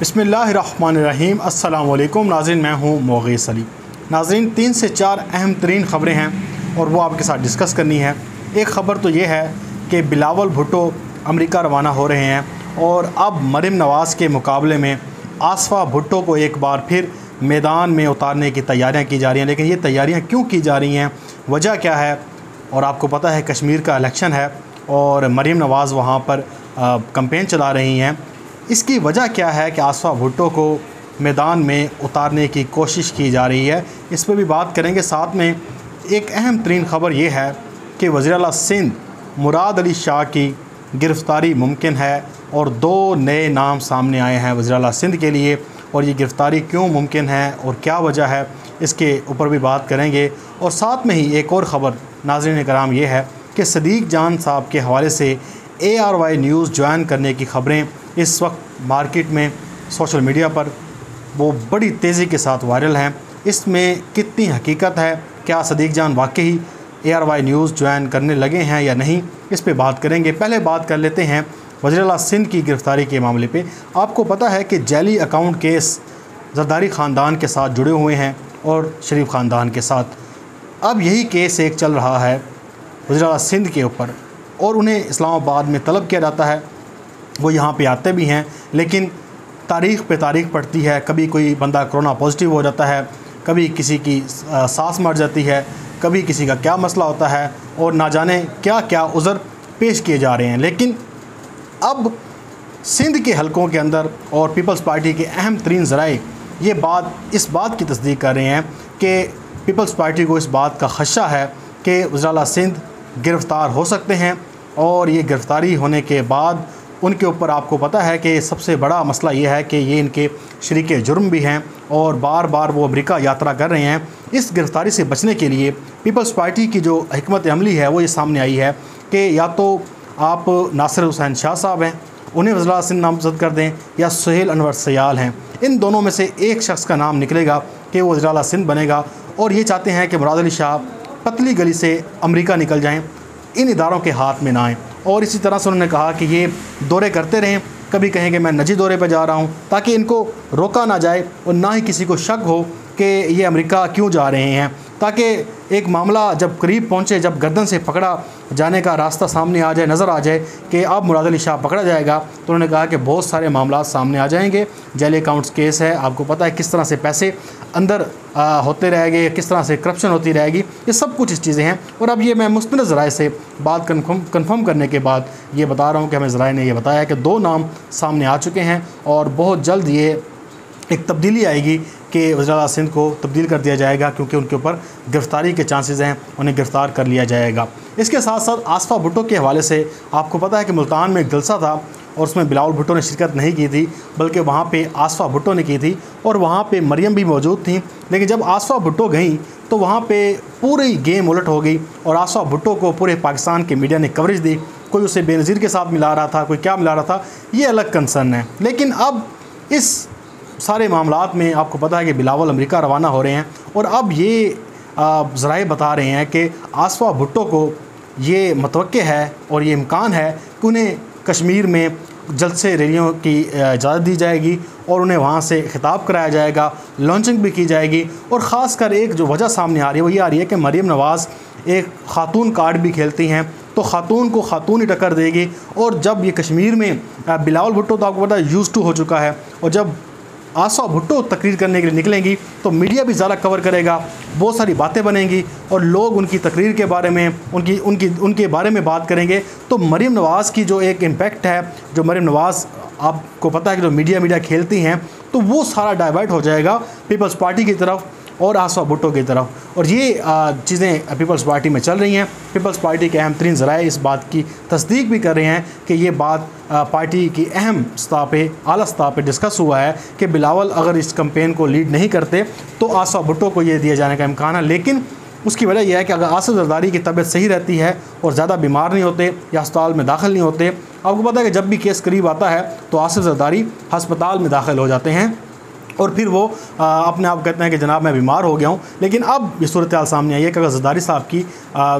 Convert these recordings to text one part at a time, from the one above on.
بسم اللہ الرحمن الرحیم۔ السلام علیکم۔ ناظرین، میں ہوں موغیس علی۔ ناظرین، تین سے چار اہم ترین خبریں ہیں اور وہ آپ کے ساتھ ڈسکس کرنی ہے ایک خبر تو یہ ہے کہ بلاول بھٹو امریکہ روانہ ہو رہے ہیں اور اب مریم نواز کے مقابلے میں آصفہ بھٹو کو ایک بار پھر میدان میں اتارنے کی تیاریاں کی جا رہی ہیں۔ لیکن یہ تیاریاں کیوں کی جا رہی ہیں؟ وجہ کیا ہے؟ اور آپ کو پتہ ہے کشمیر کا الیکشن ہے اور مریم نواز وہاں پر کمپین چلا رہی ہیں۔ اس کی وجہ کیا ہے کہ آصفہ بھٹو کو میدان میں اتارنے کی کوشش کی جا رہی ہے؟ اس پہ بھی بات کریں گے ساتھ میں۔ ایک اہم ترین خبر یہ ہے کہ وزیر اعلیٰ سندھ مراد علی شاہ کی گرفتاری ممکن ہے اور دو نئے نام سامنے آئے ہیں وزیر اعلیٰ سندھ کے لیے۔ اور یہ گرفتاری کیوں ممکن ہے اور کیا وجہ ہے؟ اس کے اوپر بھی بات کریں گے۔ اور ساتھ میں ہی ایک اور خبر، ناظرین کرام، یہ ہے کہ صدیق جان صاحب کے حوالے سے A R Y news join کرنے کی خبریں اس وقت مارکیٹ میں سوشل میڈیا پر وہ بڑی تیزی کے ساتھ وائرل ہیں۔ اس میں کتنی حقیقت ہے؟ کیا صدیق جان واقعی A R Y news join کرنے لگے ہیں یا نہیں؟ اس پہ بات کریں گے۔ پہلے بات کر لیتے ہیں وزیر اللہ سندھ کی گرفتاری کے معاملے پہ۔ آپ کو پتہ ہے کہ جیلی اکاؤنٹ کیس زرداری خاندان کے ساتھ جڑے ہوئے ہیں اور شریف خاندان کے ساتھ۔ اب یہی کیس ایک چل رہا ہے وزیر اللہ سندھ کے اوپر۔ اور انہیں اسلام آباد میں طلب کیا جاتا ہے۔ وہ یہاں پہ آتے بھی ہیں، لیکن تاریخ پہ تاریخ پڑتی ہے۔ کبھی کوئی بندہ کرونا پازیٹیو ہو جاتا ہے، کبھی کسی کی سانس مر جاتی ہے، کبھی کسی کا کیا مسئلہ ہوتا ہے اور نہ جانے کیا کیا عذر پیش کیے جا رہے ہیں۔ لیکن اب سندھ کے حلقوں کے اندر اور پیپلز پارٹی کے اہم ترین ذرائع یہ بات اس بات کی تصدیق کر رہے ہیں کہ پیپلز پارٹی کو اس بات کا خدشہ ہے کہ وزیر اعلیٰ سندھ گرفتار ہو سکتے ہیں۔ اور یہ گرفتاری ہونے کے بعد ان کے اوپر آپ کو پتہ ہے کہ سب سے بڑا مسئلہ یہ ہے کہ یہ ان کے شریک جرم بھی ہیں اور بار بار وہ امریکہ یاترا کر رہے ہیں۔ اس گرفتاری سے بچنے کے لیے پیپلز پارٹی کی جو حکمت عملی ہے وہ یہ سامنے آئی ہے کہ یا تو آپ ناصر حسین شاہ صاحب ہیں، انہیں وزراء سندھ نامزد کر دیں یا سہیل انور سیال ہیں۔ ان دونوں میں سے ایک شخص کا نام نکلے گا کہ وہ وزراء سندھ بنے گا اور یہ چاہتے ہیں کہ مراد علی شاہ پتلی گلی سے امریکہ نکل جائیں۔ ان اداروں کے ہاتھ میں نہ آئیں۔ اور اسی طرح سے انہوں نے کہا کہ یہ دورے کرتے رہیں۔ کبھی کہیں کہ میں نجی دورے پہ جا رہا ہوں تاکہ ان کو روکا نہ جائے اور نہ ہی کسی کو شک ہو کہ یہ امریکہ کیوں جا رہے ہیں۔ تاکہ ایک معاملہ جب قریب پہنچے، جب گردن سے پکڑا جانے کا راستہ سامنے آ جائے، نظر آ جائے کہ اب مراد علی شاہ پکڑا جائے گا، تو انہوں نے کہا کہ بہت سارے معاملات سامنے آ جائیں گے۔ جیل اکاؤنٹس کیس ہے، آپ کو پتہ ہے کس طرح سے پیسے اندر ہوتے رہے گے کس طرح سے کرپشن ہوتی رہے گی، یہ سب کچھ اس چیزیں ہیں۔ اور اب یہ میں مستند ذرائع سے بات کنفرم کنفرم کرنے کے بعد یہ بتا رہا ہوں کہ ہمیں ذرائع نے یہ بتایا کہ دو نام سامنے آ چکے ہیں اور بہت جلد یہ ایک تبدیلی آئے گی کہ وزیر اعلیٰ سندھ کو تبدیل کر دیا جائے گا کیونکہ ان کے اوپر گرفتاری کے چانسز ہیں، انہیں گرفتار کر لیا جائے گا۔ اس کے ساتھ ساتھ آصفہ بھٹو کے حوالے سے آپ کو پتہ ہے کہ ملتان میں ایک جلسہ تھا اور اس میں بلاول بھٹو نے شرکت نہیں کی تھی، بلکہ وہاں پہ آصفہ بھٹو نے کی تھی اور وہاں پہ مریم بھی موجود تھیں۔ لیکن جب آصفہ بھٹو گئیں تو وہاں پہ پوری گیم الٹ ہو گئی اور آصفہ بھٹو کو پورے پاکستان کے میڈیا نے کوریج دی۔ کوئی اسے بے نظیر کے ساتھ ملا رہا تھا، کوئی کیا ملا رہا تھا، یہ الگ کنسرن ہے۔ لیکن اب اس سارے معاملات میں آپ کو پتہ ہے کہ بلاول امریکہ روانہ ہو رہے ہیں اور اب یہ ذرائع بتا رہے ہیں کہ آصفہ بھٹو کو یہ متوقع ہے اور یہ امکان ہے کہ انہیں کشمیر میں جلد سے ریلیوں کی اجازت دی جائے گی اور انہیں وہاں سے خطاب کرایا جائے گا، لانچنگ بھی کی جائے گی اور خاص کر ایک جو وجہ سامنے آ رہی ہے وہ یہ آ رہی ہے کہ مریم نواز ایک خاتون کارڈ بھی کھیلتی ہیں تو خاتون کو خاتون ہی ٹکر دے گی اور جب یہ کشمیر میں بلاول بھٹو تو آپ کو پتہ یوز ٹو ہو چکا ہے اور جب آسا بھٹو تقریر کرنے کے لیے نکلیں گی تو میڈیا بھی زیادہ کور کرے گا، بہت ساری باتیں بنیں گی اور لوگ ان کی تقریر کے بارے میں، ان کی ان کی، ان کے بارے میں بات کریں گے۔ تو مریم نواز کی جو ایک امپیکٹ ہے، جو مریم نواز آپ کو پتہ ہے کہ جو میڈیا میڈیا کھیلتی ہیں، تو وہ سارا ڈائیورٹ ہو جائے گا۔ پیپلز پارٹی کی طرف اور آسوا بھٹو کی طرف۔ اور یہ چیزیں پیپلز پارٹی میں چل رہی ہیں۔ پیپلز پارٹی کے اہم ترین ذرائع اس بات کی تصدیق بھی کر رہے ہیں کہ یہ بات پارٹی کی اہم سطح پہ اعلیٰ سطح پہ ڈسکس ہوا ہے کہ بلاول اگر اس کمپین کو لیڈ نہیں کرتے تو آسوا بھٹو کو یہ دیا جانے کا امکان ہے۔ لیکن اس کی وجہ یہ ہے کہ اگر آصف زرداری کی طبیعت صحیح رہتی ہے اور زیادہ بیمار نہیں ہوتے یا اسپتال میں داخل نہیں ہوتے، آپ کو پتہ ہے کہ جب بھی کیس قریب آتا ہے تو آصف زرداری ہسپتال میں داخل ہو جاتے ہیں۔ اور پھر وہ اپنے آپ کہتے ہیں کہ جناب میں بیمار ہو گیا ہوں، لیکن اب یہ صورتحال سامنے آئی ہے کہ اگر زداری صاحب کی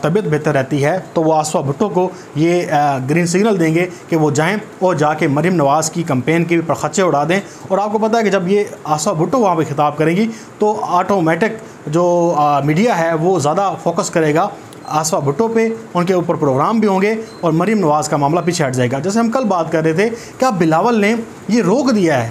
طبیعت بہتر رہتی ہے تو وہ آسوا بھٹو کو یہ گرین سگنل دیں گے کہ وہ جائیں اور جا کے مریم نواز کی کمپین کے پر خچے اڑا دیں۔ اور آپ کو پتہ ہے کہ جب یہ آسوا بھٹو وہاں پہ خطاب کریں گی تو آٹومیٹک جو میڈیا ہے وہ زیادہ فوکس کرے گا آسوا بھٹو پہ، ان کے اوپر پروگرام بھی ہوں گے اور مریم نواز کا معاملہ پیچھے ہٹ جائے گا۔ جیسے ہم کل بات کر رہے تھے کہ اب بلاول نے یہ روک دیا ہے۔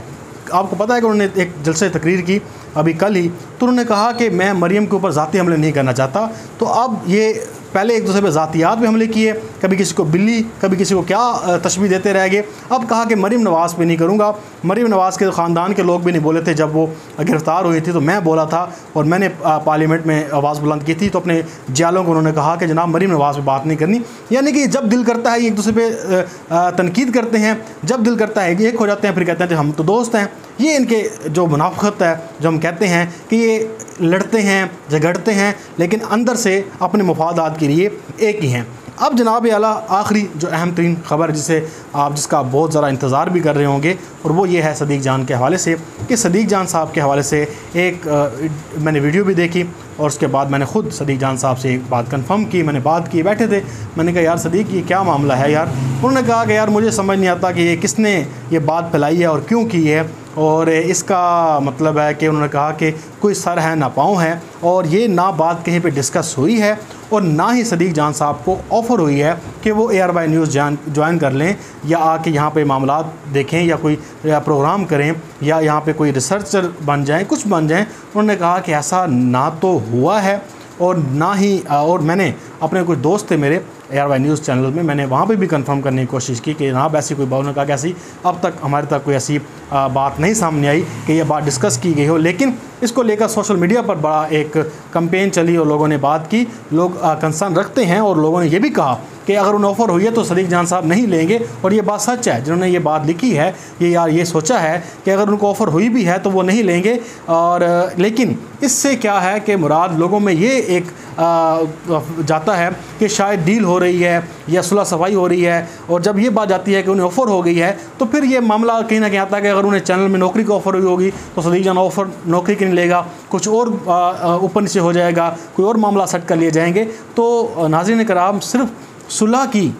آپ کو پتہ ہے کہ انہوں نے ایک جلسے تقریر کی ابھی کل ہی، تو انہوں نے کہا کہ میں مریم کے اوپر ذاتی حملے نہیں کرنا چاہتا۔ تو اب یہ پہلے ایک دوسرے پہ ذاتیات بھی حملے کیے، کبھی کسی کو بلی، کبھی کسی کو کیا تشبیح دیتے رہ گئے۔ اب کہا کہ مریم نواز پہ نہیں کروں گا۔ مریم نواز کے خاندان کے لوگ بھی نہیں بولے تھے۔ جب وہ گرفتار ہوئی تھی تو میں بولا تھا اور میں نے پارلیمنٹ میں آواز بلند کی تھی۔ تو اپنے جیالوں کو انہوں نے کہا کہ جناب مریم نواز پہ بات نہیں کرنی۔ یعنی کہ جب دل کرتا ہے ایک دوسرے پہ تنقید کرتے ہیں۔ جب دل کرتا ہے، ایک ہو جاتے ہیں، پھر کہتے ہیں کہ ہم تو دوست ہیں۔ یہ ان کے جو منافقت ہے، جو ہم کہتے ہیں کہ یہ لڑتے ہیں، جھگڑتے ہیں، لیکن اندر سے اپنے مفادات کے لیے ایک ہی ہیں۔ اب جناب اعلیٰ، آخری جو اہم ترین خبر جسے آپ، جس کا بہت ذرا انتظار بھی کر رہے ہوں گے، اور وہ یہ ہے صدیق جان کے حوالے سے کہ صدیق جان صاحب کے حوالے سے ایک میں نے ویڈیو بھی دیکھی اور اس کے بعد میں نے خود صدیق جان صاحب سے ایک بات کنفرم کی، میں نے بات کی، بیٹھے تھے۔ میں نے کہا، یار صدیق، یہ کیا معاملہ ہے یار؟ انہوں نے کہا کہ یار، مجھے سمجھ نہیں آتا کہ یہ کس نے یہ بات پھیلائی ہے اور کیوں کی ہے۔ اور اس کا مطلب ہے کہ انہوں نے کہا کہ کوئی سر ہے نہ پاؤں ہے اور یہ نہ بات کہیں پہ ڈسکس ہوئی ہے اور نہ ہی صدیق جان صاحب کو آفر ہوئی ہے کہ وہ A R Y news join کر لیں یا آ کے یہاں پہ معاملات دیکھیں یا کوئی پروگرام کریں یا یہاں پہ کوئی ریسرچر بن جائیں، کچھ بن جائیں۔ انہوں نے کہا کہ ایسا نہ تو ہوا ہے اور نہ ہی اور میں نے اپنے کچھ دوست تھے میرے A R Y news channel میں میں نے وہاں پہ بھی کنفرم کرنے کی کوشش کی کہ جناب ایسی کوئی بہت نے کہا کہ ایسی اب تک ہمارے تک کوئی ایسی بات نہیں سامنے آئی کہ یہ بات ڈسکس کی گئی ہو۔ لیکن اس کو لے کر سوشل میڈیا پر بڑا ایک کمپین چلی اور لوگوں نے بات کی۔ لوگ کنسرن رکھتے ہیں اور لوگوں نے یہ بھی کہا کہ اگر انہیں آفر ہوئی ہے تو صدیق جان صاحب نہیں لیں گے اور یہ بات سچ ہے۔ جنہوں نے یہ بات لکھی ہے، یہ یار یہ سوچا ہے کہ اگر ان کو آفر ہوئی بھی ہے تو وہ نہیں لیں گے۔ اور لیکن اس سے کیا ہے کہ مراد لوگوں میں یہ ایک جاتا ہے کہ شاید ڈیل ہو رہی ہے یا صلح صفائی ہو رہی ہے۔ اور جب یہ بات جاتی ہے کہ انہیں آفر ہو گئی ہے تو پھر یہ معاملہ کہیں نہ کہیں آتا ہے کہ اگر انہیں چینل میں نوکری کو آفر ہوئی ہوگی تو صدیق جان آفر نوکری کے نہیں لے گا، کچھ اور اوپر نیچے ہو جائے گا، کوئی اور معاملہ سیٹ کر لیے جائیں گے۔ تو ناظرین کرام، صرف صلح کی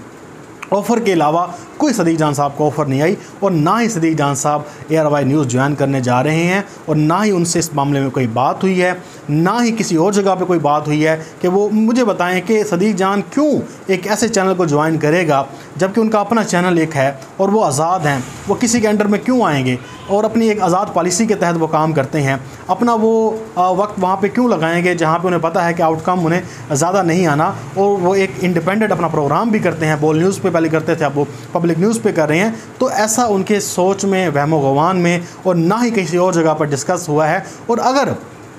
آفر کے علاوہ کوئی صدیق جان صاحب کو آفر نہیں آئی اور نہ ہی صدیق جان صاحب A R Y news join کرنے جا رہے ہیں اور نہ ہی ان سے اس معاملے میں کوئی بات ہوئی ہے۔ نہ ہی کسی اور جگہ پہ کوئی بات ہوئی ہے کہ وہ مجھے بتائیں کہ صدیق جان کیوں ایک ایسے چینل کو جوائن کرے گا جبکہ ان کا اپنا چینل ایک ہے اور وہ آزاد ہیں، وہ کسی کے انڈر میں کیوں آئیں گے؟ اور اپنی ایک آزاد پالیسی کے تحت وہ کام کرتے ہیں۔ اپنا وہ وقت وہاں پہ کیوں لگائیں گے جہاں پہ انہیں پتہ ہے کہ آؤٹ کم انہیں زیادہ نہیں آنا؟ اور وہ ایک انڈیپینڈنٹ اپنا پروگرام بھی کرتے ہیں۔ بول نیوز پہ پہلے کرتے تھے، اب وہ پبلک نیوز پہ کر رہے ہیں۔ تو ایسا ان کے سوچ میں، وہم و گوان میں اور نہ ہی کسی اور جگہ پر ڈسکس ہوا ہے۔ اور اگر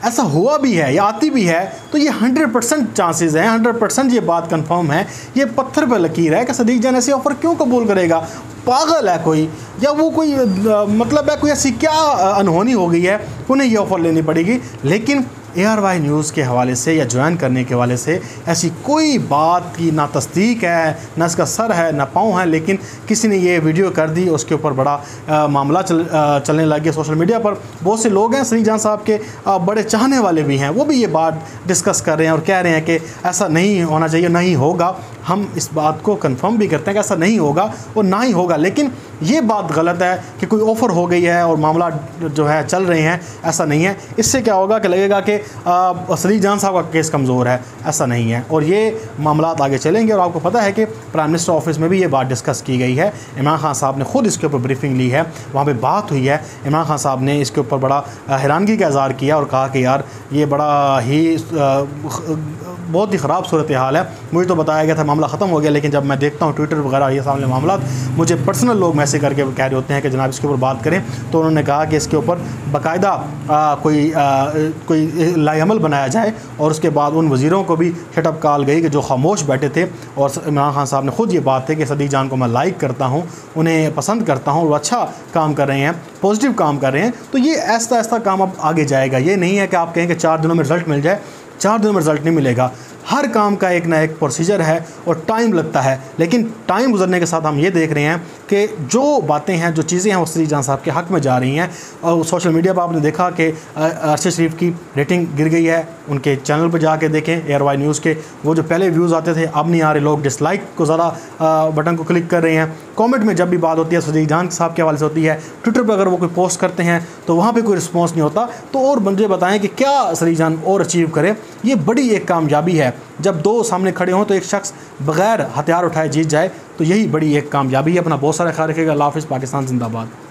ایسا ہوا بھی ہے یا آتی بھی ہے، تو یہ ہنڈریڈ پرسینٹ چانسز ہیں، ہنڈریڈ پرسینٹ یہ بات کنفرم ہے، یہ پتھر پہ لکیر ہے کہ صدیق جان ایسے آفر کیوں قبول کرے گا؟ پاگل ہے کوئی، یا وہ کوئی مطلب ہے کوئی ایسی کیا انہونی ہو گئی ہے، انہیں یہ آفر لینی پڑے گی؟ لیکن اے آر وائی نیوز کے حوالے سے یا جوائن کرنے کے حوالے سے ایسی کوئی بات کی نہ تصدیق ہے، نہ اس کا سر ہے، نہ پاؤں ہے، لیکن کسی نے یہ ویڈیو کر دی، اس کے اوپر بڑا معاملہ چل چلنے لگ گیا سوشل میڈیا پر۔ بہت سے لوگ ہیں سری جان صاحب کے بڑے چاہنے والے بھی ہیں۔ وہ بھی یہ بات ڈسکس کر رہے ہیں اور کہہ رہے ہیں کہ ایسا نہیں ہونا چاہیے، نہیں ہوگا۔ ہم اس بات کو کنفرم بھی کرتے ہیں کہ ایسا نہیں ہوگا اور نہ ہی ہوگا، لیکن یہ بات غلط ہے کہ کوئی آفر ہو گئی ہے اور معاملہ جو ہے چل رہے ہیں، ایسا نہیں ہے۔ اس سے کیا ہوگا کہ لگے گا کہ صدیق جان صاحب کا کیس کمزور ہے، ایسا نہیں ہے۔ اور یہ معاملات آگے چلیں گے اور آپ کو پتہ ہے کہ پرائم منسٹر آفس میں بھی یہ بات ڈسکس کی گئی ہے۔ عمران خان صاحب نے خود اس کے اوپر بریفنگ لی ہے، وہاں پہ بات ہوئی ہے۔ عمران خان صاحب نے اس کے اوپر بڑا حیرانگی کا اظہار کیا اور کہا کہ یار، یہ بڑا ہی بہت ہی خراب صورت حال ہے۔ مجھے تو بتایا گیا تھا معاملہ ختم ہو گیا، لیکن جب میں دیکھتا ہوں ٹویٹر وغیرہ یہ سامنے معاملات، مجھے پرسنل لوگ میسے کر کے کہہ رہے ہوتے ہیں کہ جناب اس کے اوپر بات کریں۔ تو انہوں نے کہا کہ اس کے اوپر باقاعدہ کوئی کوئی لائی عمل بنایا جائے اور اس کے بعد ان وزیروں کو بھی ہٹ اپ کال گئی کہ جو خاموش بیٹھے تھے۔ اور عمران خان صاحب نے خود یہ بات ہے کہ صدیق جان کو میں لائک کرتا ہوں، انہیں پسند کرتا ہوں وہ اچھا کام کر رہے ہیں پازیٹیو کام کر رہے ہیں۔ تو یہ ایسا ایسا کام اب آگے جائے گا۔ یہ نہیں ہے کہ آپ کہیں کہ چار دنوں میں رزلٹ مل جائے۔ چار دنوں میں رزلٹ نہیں ملے گا۔ ہر کام کا ایک نہ ایک پروسیجر ہے اور ٹائم لگتا ہے۔ لیکن ٹائم گزرنے کے ساتھ ہم یہ دیکھ رہے ہیں کہ جو باتیں ہیں، جو چیزیں ہیں، وہ سری جان صاحب کے حق میں جا رہی ہیں۔ اور سوشل میڈیا پہ آپ نے دیکھا کہ ارشد شریف کی ریٹنگ گر گئی ہے۔ ان کے چینل پہ جا کے دیکھیں ایئر وائی نیوز کے۔ وہ جو پہلے ویوز آتے تھے، اب نہیں آ رہے۔ لوگ ڈس لائک کو ذرا بٹن کو کلک کر رہے ہیں۔ کامنٹ میں جب بھی بات ہوتی ہے سجی جان صاحب کے حوالے سے ہوتی ہے۔ ٹویٹر پہ اگر وہ کوئی پوسٹ کرتے ہیں، تو وہاں پہ کوئی رسپانس نہیں ہوتا۔ تو اور مجھے بتائیں کہ کیا سری جان اور اچیو کرے۔ یہ بڑی ایک کامیابی ہے۔ جب دو سامنے کھڑے ہوں تو ایک شخص بغیر ہتھیار اٹھائے جیت جائے، تو یہی بڑی ایک کامیابی ہے۔ اپنا بہت سارا خیال رکھے گا۔ اللہ حافظ، پاکستان زندہ باد۔